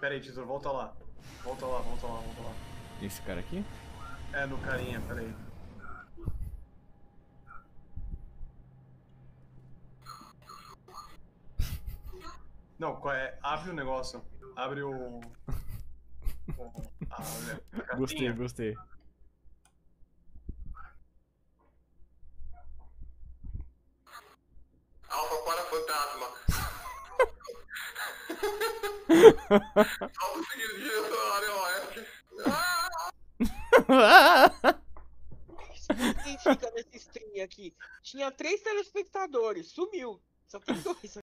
Pera aí, tesouro, volta lá. Volta lá, volta lá, volta lá. Esse cara aqui? É, no carinha, pera aí. Não, qual é? Abre o negócio. Abre o. o a, a cartinha. Gostei, gostei. Alfa para fantasma. Quem fica nesse stream aqui? Tinha três telespectadores, sumiu. Só tem dois